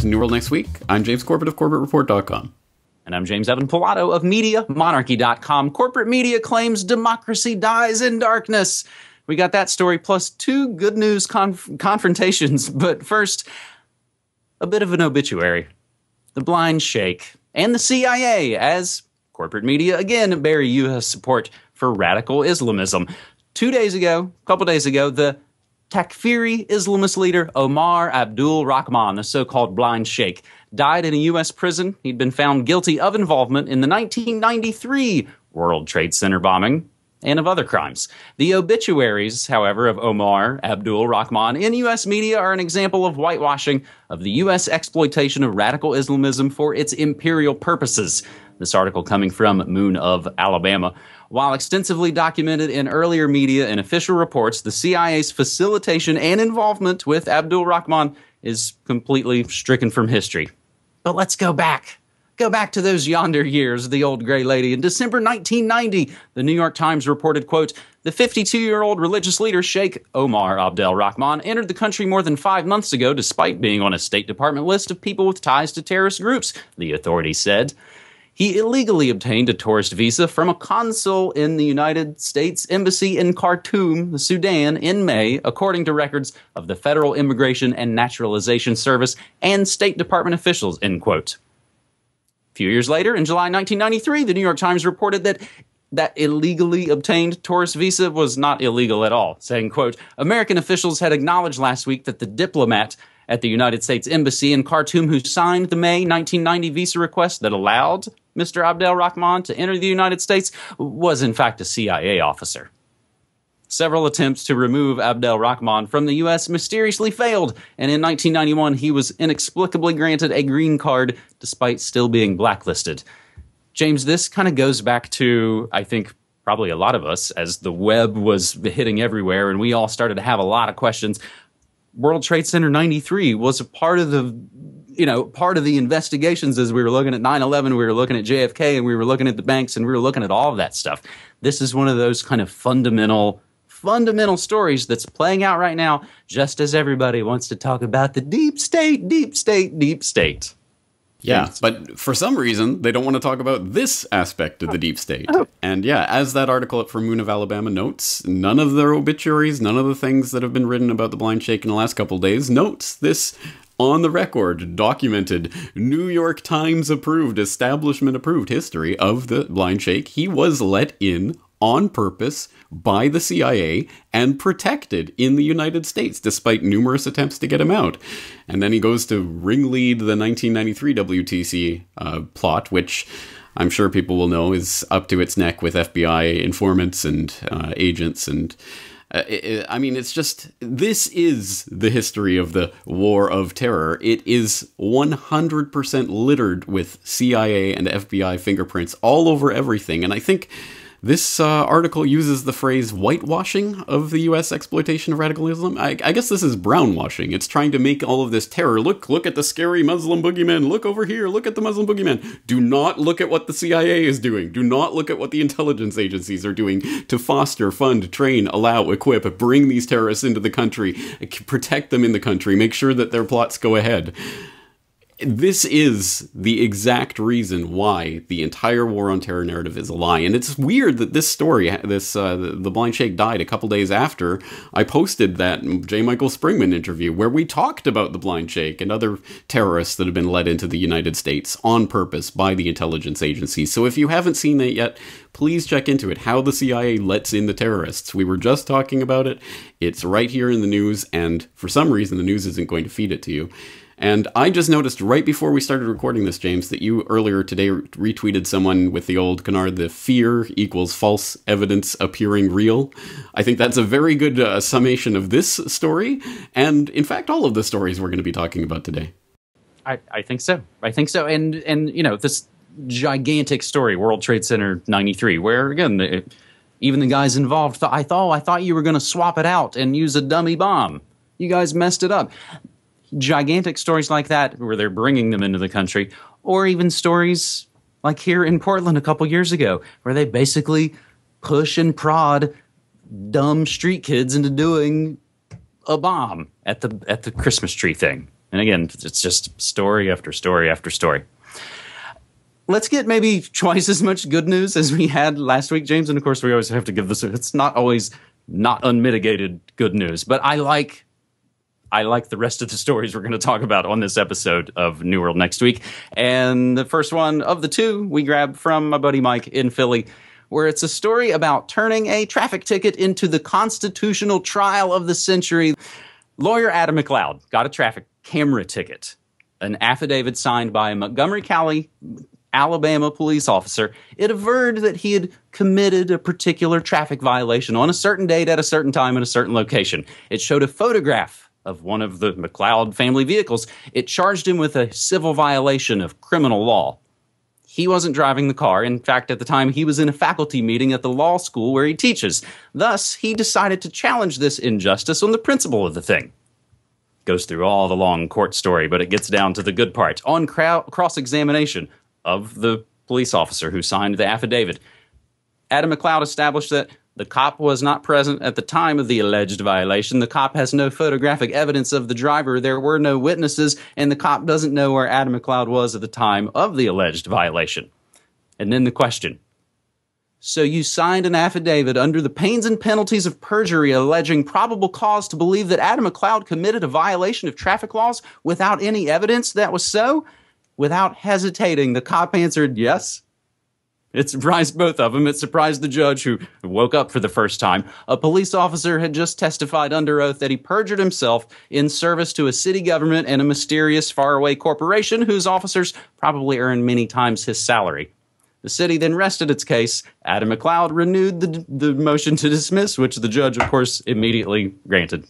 to New World next week. I'm James Corbett of CorbettReport.com. And I'm James Evan Pilato of MediaMonarchy.com. Corporate media claims democracy dies in darkness. We got that story plus two good news conf- confrontations. But first, a bit of an obituary. The blind sheikh and the CIA as corporate media again bury U.S. support for radical Islamism. Two days ago, a couple days ago, the Takfiri Islamist leader Omar Abdul Rahman, the so called blind sheikh, died in a U.S. prison. He'd been found guilty of involvement in the 1993 World Trade Center bombing and of other crimes. The obituaries, however, of Omar Abdul Rahman in U.S. media are an example of whitewashing of the U.S. exploitation of radical Islamism for its imperial purposes. This article coming from Moon of Alabama. While extensively documented in earlier media and official reports, the CIA's facilitation and involvement with Abdul Rahman is completely stricken from history. But let's go back. Go back to those yonder years, the old gray lady. In December 1990, the New York Times reported, quote, the 52-year-old religious leader Sheikh Omar Abdel Rahman entered the country more than five months ago despite being on a State Department list of people with ties to terrorist groups, the authorities said. He illegally obtained a tourist visa from a consul in the United States Embassy in Khartoum, Sudan, in May, according to records of the Federal Immigration and Naturalization Service and State Department officials, end quote. A few years later, in July 1993, the New York Times reported that that illegally obtained tourist visa was not illegal at all, saying, quote, American officials had acknowledged last week that the diplomat at the United States Embassy in Khartoum who signed the May 1990 visa request that allowed Mr. Abdel Rahman to enter the United States was in fact a CIA officer. Several attempts to remove Abdel Rahman from the U.S. mysteriously failed, and in 1991 he was inexplicably granted a green card despite still being blacklisted. James, this kind of goes back to, I think, probably a lot of us as the web was hitting everywhere and we all started to have a lot of questions. World Trade Center 93 was a part of the you know, part of the investigations is we were looking at 9-11, we were looking at JFK and we were looking at the banks and we were looking at all of that stuff. This is one of those kind of fundamental, fundamental stories that's playing out right now, just as everybody wants to talk about the deep state, deep state, deep state. Yeah, but for some reason, they don't want to talk about this aspect of the deep state. Oh. And yeah, as that article from Moon of Alabama notes, none of their obituaries, none of the things that have been written about the blind sheikh in the last couple days notes this on the record, documented, New York Times approved, establishment approved history of the blind sheikh. He was let in on purpose by the CIA and protected in the United States, despite numerous attempts to get him out. And then he goes to ringlead the 1993 WTC uh, plot, which I'm sure people will know is up to its neck with FBI informants and uh, agents and uh, it, I mean, it's just this is the history of the War of Terror. It is 100% littered with CIA and FBI fingerprints all over everything. And I think this uh, article uses the phrase whitewashing of the U.S. exploitation of radicalism. I, I, guess this is brownwashing. It's trying to make all of this terror. Look, look at the scary Muslim boogeyman. Look over here. Look at the Muslim boogeyman. Do not look at what the CIA is doing. Do not look at what the intelligence agencies are doing to foster, fund, train, allow, equip, bring these terrorists into the country, protect them in the country, make sure that their plots go ahead this is the exact reason why the entire war on terror narrative is a lie. And it's weird that this story this uh, the blind sheikh died a couple days after i posted that j. Michael springman interview where we talked about the blind sheikh and other terrorists that have been led into the united states on purpose by the intelligence agencies. So if you haven't seen that yet please check into it. How the cia lets in the terrorists. We were just talking about it. It's right here in the news and for some reason the news isn't going to feed it to you and I just noticed right before we started recording this, James, that you earlier today retweeted someone with the old canard, the fear equals false evidence appearing real. I think that's a very good uh, summation of this story, and in fact, all of the stories we're going to be talking about today. I, I think so. I think so. And, and you know, this gigantic story, World Trade Center 93, where, again, even the guys involved thought, I thought, I thought you were going to swap it out and use a dummy bomb. You guys messed it up gigantic stories like that where they're bringing them into the country, or even stories like here in Portland a couple years ago where they basically push and prod dumb street kids into doing a bomb at the at the Christmas tree thing. And again, it's just story after story after story. Let's get maybe twice as much good news as we had last week, James. And of course, we always have to give this, it's not always not unmitigated good news, but I like I like the rest of the stories we're going to talk about on this episode of New World next week. And the first one of the two we grabbed from my buddy Mike in Philly, where it's a story about turning a traffic ticket into the constitutional trial of the century. Lawyer Adam McLeod got a traffic camera ticket, an affidavit signed by a Montgomery County, Alabama police officer. It averred that he had committed a particular traffic violation on a certain date at a certain time in a certain location. It showed a photograph of one of the McLeod family vehicles, it charged him with a civil violation of criminal law. He wasn't driving the car. In fact, at the time, he was in a faculty meeting at the law school where he teaches. Thus, he decided to challenge this injustice on the principle of the thing. Goes through all the long court story, but it gets down to the good part. On cross examination of the police officer who signed the affidavit, Adam McLeod established that the cop was not present at the time of the alleged violation. The cop has no photographic evidence of the driver. There were no witnesses, and the cop doesn't know where Adam McLeod was at the time of the alleged violation. And then the question So you signed an affidavit under the pains and penalties of perjury alleging probable cause to believe that Adam McLeod committed a violation of traffic laws without any evidence that was so? Without hesitating, the cop answered yes. It surprised both of them. It surprised the judge who woke up for the first time. A police officer had just testified under oath that he perjured himself in service to a city government and a mysterious faraway corporation whose officers probably earned many times his salary. The city then rested its case. Adam McLeod renewed the, the motion to dismiss, which the judge, of course, immediately granted.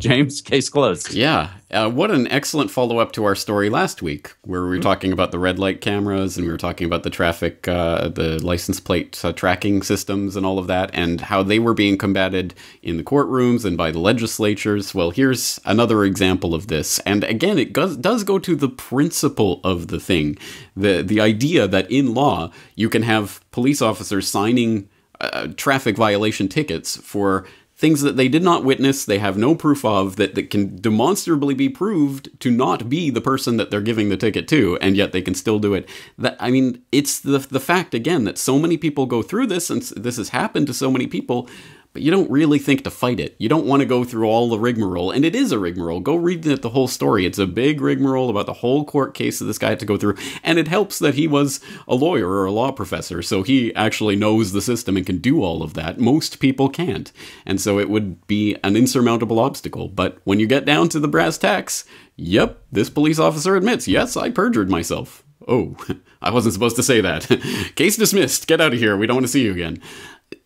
James, case closed. Yeah. Uh, what an excellent follow up to our story last week, where we were mm-hmm. talking about the red light cameras and we were talking about the traffic, uh, the license plate uh, tracking systems and all of that, and how they were being combated in the courtrooms and by the legislatures. Well, here's another example of this. And again, it does, does go to the principle of the thing the, the idea that in law, you can have police officers signing uh, traffic violation tickets for things that they did not witness, they have no proof of, that, that can demonstrably be proved to not be the person that they're giving the ticket to, and yet they can still do it. That I mean, it's the the fact again that so many people go through this, and this has happened to so many people but you don't really think to fight it. You don't want to go through all the rigmarole, and it is a rigmarole. Go read the, the whole story. It's a big rigmarole about the whole court case that this guy had to go through, and it helps that he was a lawyer or a law professor, so he actually knows the system and can do all of that. Most people can't, and so it would be an insurmountable obstacle. But when you get down to the brass tacks, yep, this police officer admits, yes, I perjured myself. Oh, I wasn't supposed to say that. Case dismissed. Get out of here. We don't want to see you again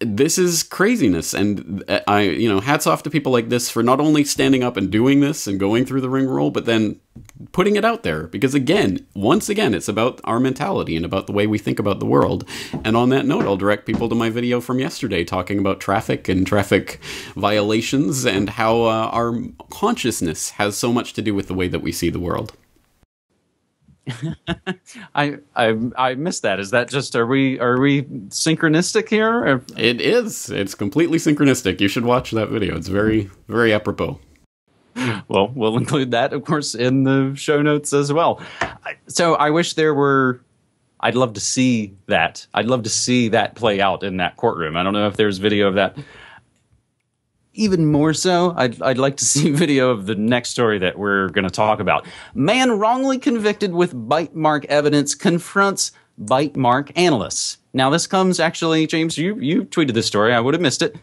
this is craziness. And i you know hats off to people like this for not only standing up and doing this and going through the rigmarole but then putting it out there. Because again once again it's about our mentality and about the way we think about the world. And on that note i'll direct people to my video from yesterday talking about traffic and traffic violations and how uh, our consciousness has so much to do with the way that we see the world I I I missed that. Is that just are we are we synchronistic here? Or? It is. It's completely synchronistic. You should watch that video. It's very very apropos. Well, we'll include that, of course, in the show notes as well. So I wish there were. I'd love to see that. I'd love to see that play out in that courtroom. I don't know if there's video of that even more so, I'd, I'd like to see video of the next story that we're going to talk about. Man wrongly convicted with bite mark evidence confronts bite mark analysts. Now, this comes actually, James, you, you tweeted this story. I would have missed it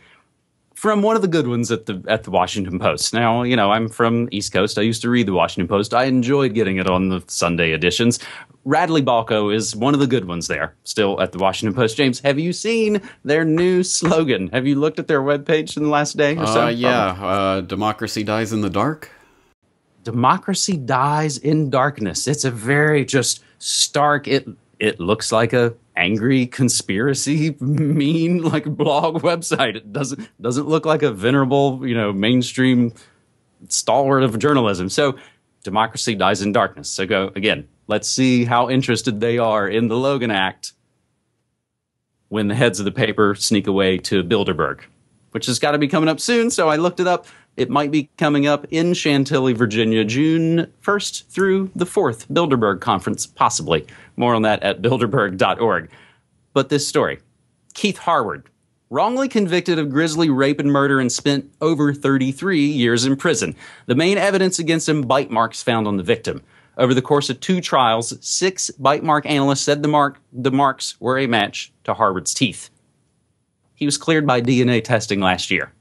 from one of the good ones at the at the Washington Post. Now, you know, I'm from East Coast. I used to read the Washington Post. I enjoyed getting it on the Sunday editions. Radley Balko is one of the good ones there, still at the Washington Post. James, have you seen their new slogan? Have you looked at their webpage in the last day or so? Uh, yeah, uh, democracy dies in the dark. Democracy dies in darkness. It's a very just stark. It it looks like a angry conspiracy mean like blog website. It doesn't doesn't look like a venerable you know mainstream stalwart of journalism. So democracy dies in darkness. So go again Let's see how interested they are in the Logan Act when the heads of the paper sneak away to Bilderberg, which has got to be coming up soon. So I looked it up. It might be coming up in Chantilly, Virginia, June 1st through the 4th, Bilderberg Conference, possibly. More on that at bilderberg.org. But this story Keith Harward, wrongly convicted of grisly rape and murder and spent over 33 years in prison. The main evidence against him bite marks found on the victim. Over the course of two trials, six bite mark analysts said the, mark, the marks were a match to Harward's teeth. He was cleared by DNA testing last year.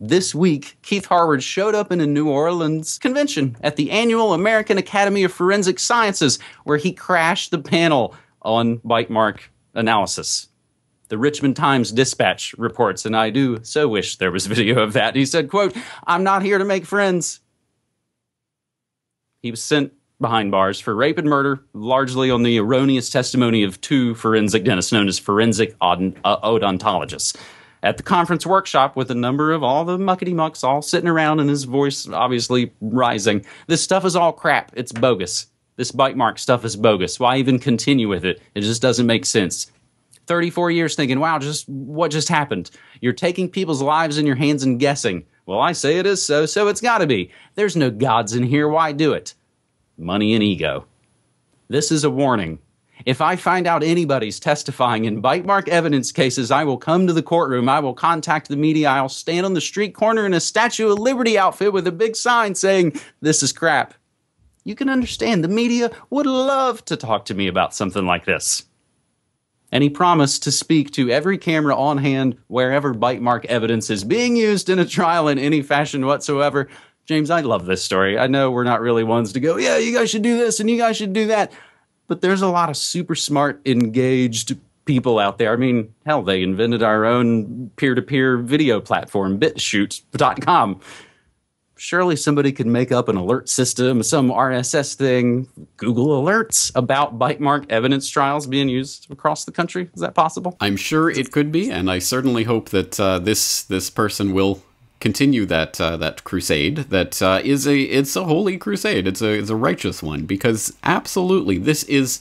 This week, Keith Harvard showed up in a New Orleans convention at the annual American Academy of Forensic Sciences, where he crashed the panel on bite mark analysis the Richmond Times Dispatch reports, and I do so wish there was video of that. He said, quote, I'm not here to make friends. He was sent behind bars for rape and murder, largely on the erroneous testimony of two forensic dentists known as forensic uh, odontologists. At the conference workshop, with a number of all the muckety mucks all sitting around and his voice obviously rising, this stuff is all crap. It's bogus. This bite mark stuff is bogus. Why even continue with it? It just doesn't make sense. 34 years thinking, wow, just what just happened? You're taking people's lives in your hands and guessing. Well, I say it is so, so it's got to be. There's no gods in here. Why do it? Money and ego. This is a warning. If I find out anybody's testifying in bite mark evidence cases, I will come to the courtroom. I will contact the media. I'll stand on the street corner in a Statue of Liberty outfit with a big sign saying, This is crap. You can understand the media would love to talk to me about something like this and he promised to speak to every camera on hand wherever bite mark evidence is being used in a trial in any fashion whatsoever. James, I love this story. I know we're not really ones to go, yeah, you guys should do this and you guys should do that. But there's a lot of super smart, engaged people out there. I mean, hell, they invented our own peer to peer video platform, bitchute.com surely somebody could make up an alert system, some RSS thing, Google alerts about bite mark evidence trials being used across the country. Is that possible? I'm sure it could be, and I certainly hope that uh, this this person will continue that uh, that crusade. That uh, is a it's a holy crusade. It's a it's a righteous one because absolutely this is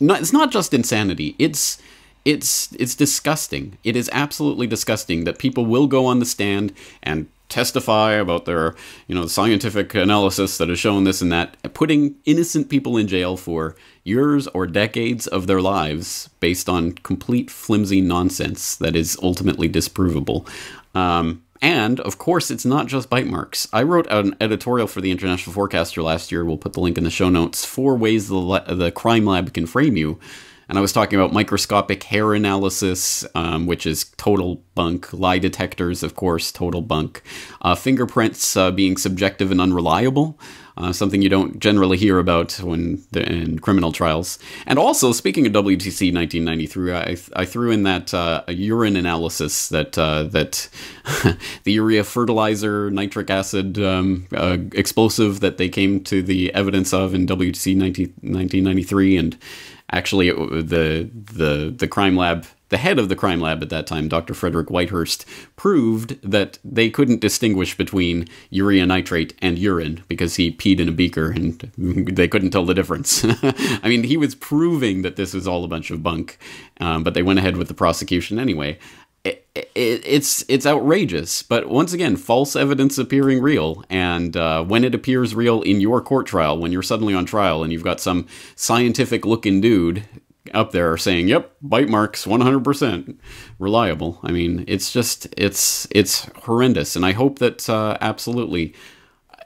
not it's not just insanity. It's it's it's disgusting. It is absolutely disgusting that people will go on the stand and testify about their, you know, scientific analysis that has shown this and that, putting innocent people in jail for years or decades of their lives based on complete flimsy nonsense that is ultimately disprovable. Um, and of course, it's not just bite marks. I wrote an editorial for the International Forecaster last year. We'll put the link in the show notes. Four ways the, the crime lab can frame you. And I was talking about microscopic hair analysis, um, which is total bunk. Lie detectors, of course, total bunk. Uh, fingerprints uh, being subjective and unreliable. Uh, something you don't generally hear about when in criminal trials. And also, speaking of WTC 1993, I, I threw in that uh, urine analysis that uh, that the urea fertilizer, nitric acid um, uh, explosive that they came to the evidence of in WTC 19, 1993, and actually the the the crime lab the head of the crime lab at that time, Dr. Frederick Whitehurst, proved that they couldn't distinguish between urea nitrate and urine because he peed in a beaker and they couldn't tell the difference. I mean, he was proving that this was all a bunch of bunk, um, but they went ahead with the prosecution anyway it, it, it's it's outrageous. But once again, false evidence appearing real, and uh, when it appears real in your court trial, when you're suddenly on trial and you've got some scientific looking dude up there saying, "Yep, bite marks, 100% reliable." I mean, it's just it's it's horrendous, and I hope that uh, absolutely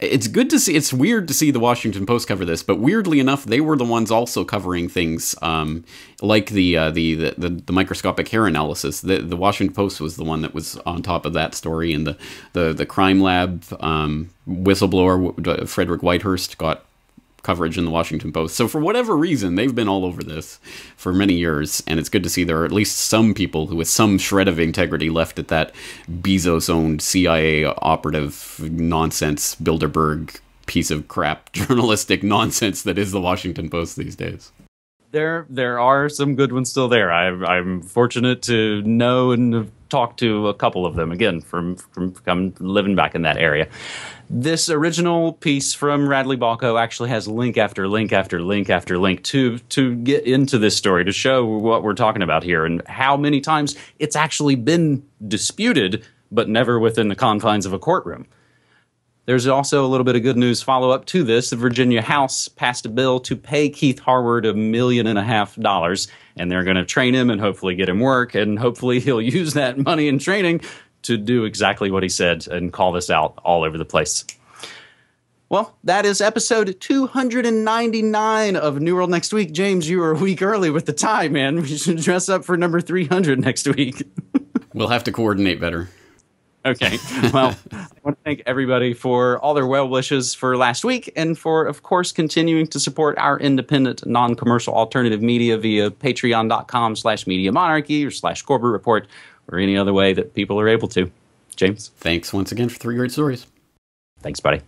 it's good to see. It's weird to see the Washington Post cover this, but weirdly enough, they were the ones also covering things um, like the, uh, the, the, the the microscopic hair analysis. The the Washington Post was the one that was on top of that story, and the the the crime lab um, whistleblower Frederick Whitehurst got coverage in the Washington Post. So for whatever reason, they've been all over this for many years, and it's good to see there are at least some people who, with some shred of integrity left at that Bezos-owned CIA operative nonsense Bilderberg piece of crap journalistic nonsense that is the Washington Post these days. There, there are some good ones still there. I, I'm fortunate to know and talk to a couple of them again from from, from living back in that area. This original piece from Radley Balko actually has link after link after link after link to to get into this story to show what we're talking about here and how many times it's actually been disputed, but never within the confines of a courtroom. There's also a little bit of good news follow up to this. The Virginia House passed a bill to pay Keith Harward a million and a half dollars, and they're going to train him and hopefully get him work, and hopefully he'll use that money in training to do exactly what he said and call this out all over the place. Well, that is episode 299 of New World Next Week. James, you were a week early with the tie, man. We should dress up for number 300 next week. we'll have to coordinate better. Okay. Well, I want to thank everybody for all their well wishes for last week and for, of course, continuing to support our independent, non commercial alternative media via patreon.com slash media monarchy or slash Corbett Report or any other way that people are able to. James. Thanks once again for three great stories. Thanks, buddy.